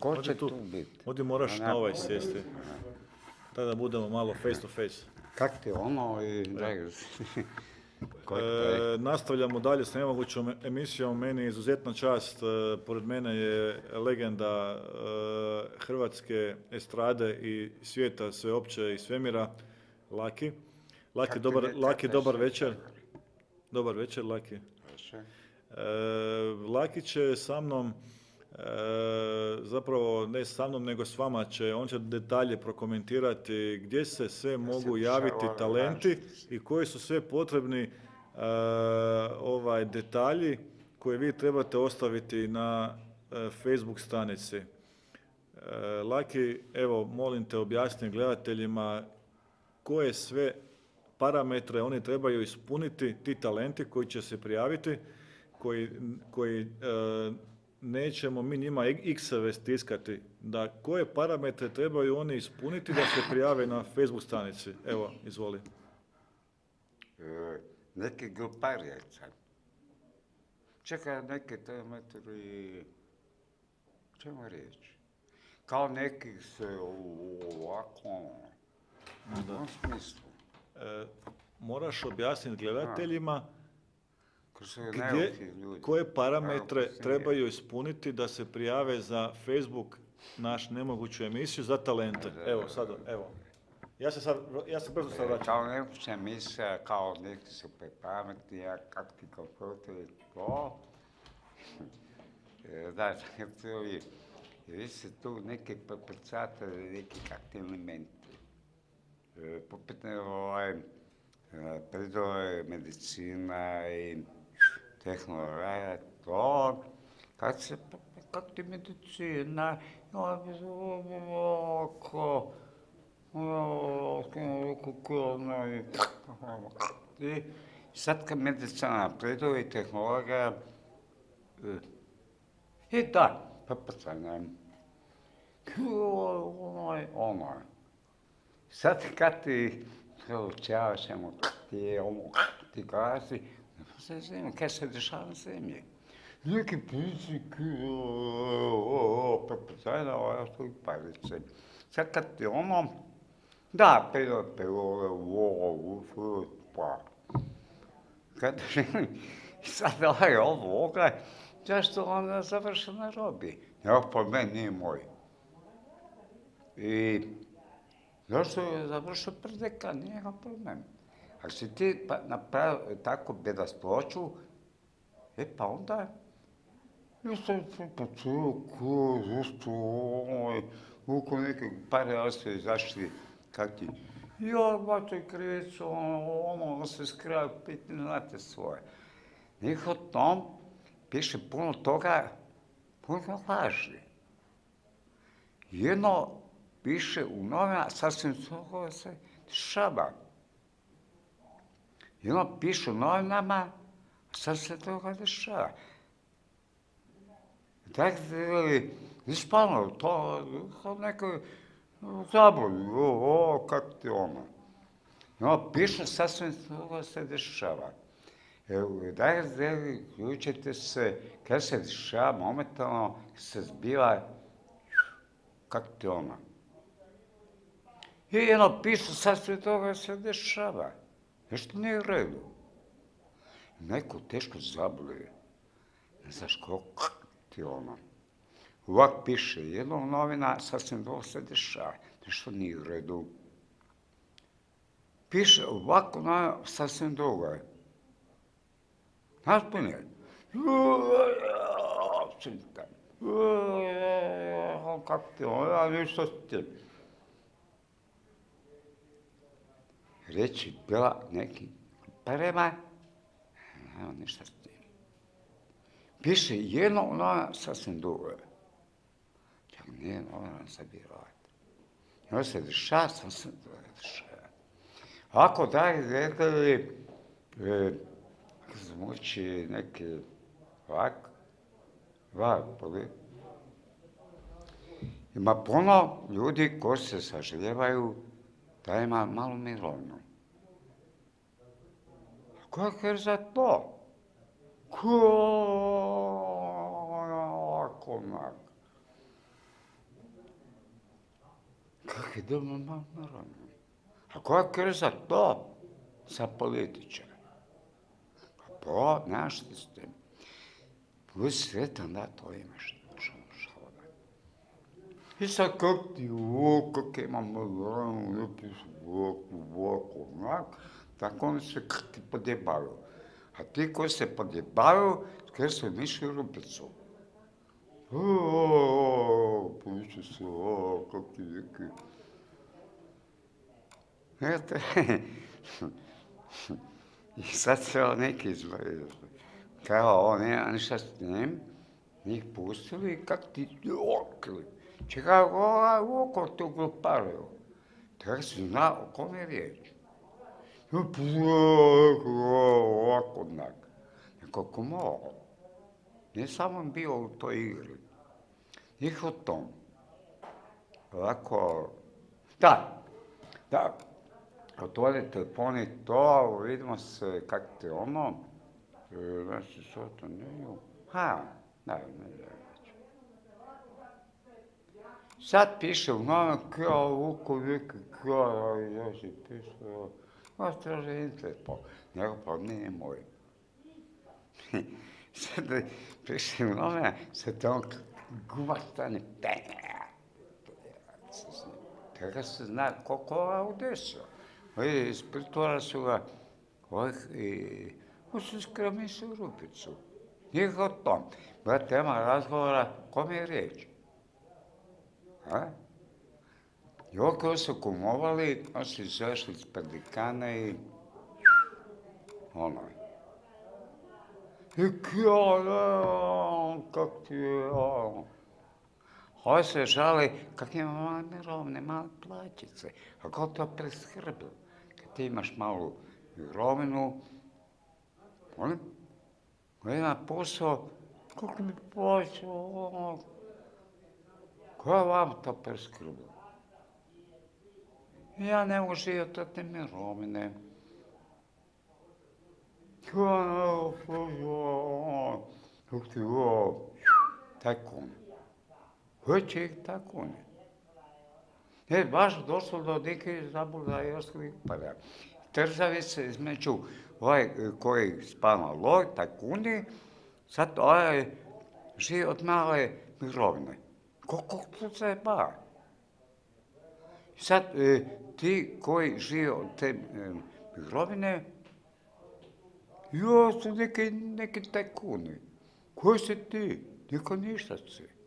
Ko će tu. tu biti? Ovdje moraš na ovaj sjesti. Tada budemo malo face to face. Kak ti ono i? E, nastavljamo dalje s nemogućom emisijom. Meni je izuzetna čast. e, pored mene je legenda e, hrvatske estrade i svijeta sveopće i svemira, Laki. Laki, dobar, Laki, dobar večer. Dobar večer, Laki. E, Laki će sa mnom, zapravo ne sa mnom, nego s vama će, on će detalje prokomentirati gdje se sve mogu javiti talenti i koji su sve potrebni e, ovaj detalji koje vi trebate ostaviti na e, Facebook stranici. E, Laki, evo, molim te objasni gledateljima koje sve parametre oni trebaju ispuniti, ti talenti koji će se prijaviti, koji, koji e, nećemo mi njima x-eve stiskati, da koje parametre trebaju oni ispuniti da se prijave na Facebook stranici. Evo, izvoli. E, neki gruparjaca. Čeka neke telemetri, čemu riječ? Kao neki se u- ovako, u smislu. E, moraš objasniti gledateljima gdje, koje parametre trebaju ispuniti da se prijave za Facebook naš nemoguću emisiju za talente. Evo, sad, evo. Ja se sad, ja se brzo sad vraćam. Kao nekuća misija, kao neki super pametni, a kak ti kompjuter to. E, Da, vi, vi ste tu neki prepucatelji, neki kakti elementi. E, Poput ne, ovaj, e, predove medicina i технология, то как се как ти медицина, молоко, кукурно и И след към медицина, приду и технология, и да, попитанем. Оно, оно. След като ти приучаваше му, ти е омо, ти каза си, se zemlje, kaj se dešava na zemlji. Neki fiziki, prepucanja, ovo su i palice. Sad kad ti ono, da, pero, pero, ovo, ovo, pa. Kad sad ovaj ovoga, zašto onda završi na robi? Ja, po meni nije moj. I zašto je završio predeka, nije ga problem. Ako si ti pa napravio tako bedastroću, e pa onda ja sam se počeo ko, zašto ovaj, oko neke pare ostaje izašli, kak ti, ja, bače krivicu, ono, ono, se skraju piti, znate svoje. Njihov tom piše puno toga, puno laži. Jedno piše u novina, sasvim drugo se dešava. Jedno piše u novinama, a sasvim drugo dešava. Dakle, ispano to kao neko zaboli, o, o, kak ti ono. No, piše sasvim drugo se dešava. Evo, dakle, uključite se, kad se dešava momentalno, se zbiva, kak ti ono. I jedno piše sasvim drugo se dešava. Nešto nije u redu. Neko teško zaboli. Ne znaš koliko ti ono. Ovak piše, jedno novina, sasvim drugo se dešava. Nešto nije u redu. Piše ovako novina, sasvim drugo je. Znaš ne? Činka. Kako ti ono, ja ništa s tim. Reći bila neki prema, nema ništa s tim. Piše jedno ono sasvim drugo je. Čak nije ono sabirati. I ono se dešava, sasvim drugo dešava. Ako dragi gledali, e, zvuči neki ovak, ovak, poli. Ima puno ljudi koji se saželjevaju da ima malu mirovinu. Kako je za to? Ko ovako onak. Kako idemo malo mirovinu? A koja je kriza to sa političara? Pa, znaš ti s tim. Plus sretan da to imaš. Hisakak diyor, kakemam lan, yapış vok, vok, onak. Tako se ti podebalo. A ti, ko se podebalo, ker sem išel rupico. Pomišljal se, kako ti neki. Veste, i sad se on neki izvajao. Kao on je, on šta s njim, njih pustili i kak ti okli. Čekaj, ovaj oko tu glupariju. Tako si zna o kom je riječ. Ovako onak. Neko komo. Ne samo bio u toj igri. Ih o tom. Ovako, da, da, otvori telefon i to, vidimo se kak ti ono, e, znači što to ne, ha, ne, ne, ne, Sad piše u novem Сега пише много кога лукови, кога я си пише. Аз трябва да интерес по. Него по не е мой. Сега да пише много, се там губа стане. Така се знае колко е Одеса. И спри това сега. Ой, и... Усискра ми се рупицу. И готов. Бе, тема разговора, коми е речи. A? I oko su kumovali, oni su izašli iz pedikana i ono. I kjo, kak ti je, ono. Ovo se žali kak ima male mirovne, male plaćice. A ko to preskrbi? Kad ti imaš malu mirovinu, molim, ima posao, kako mi posao, ono, ko je vam to preskrbio? Ja ne mogu živjeti od te mirovine. Kako ti ovo, tajkun. Hoće ih tako ne. E, baš došlo do dike zabulgajarskih para. Trzavice između ovaj koji Koliko to se ba? Sad e, ti koji žive od te e, mirovine, jo su neki, neki tajkuni. Koji si ti? Niko ništa si.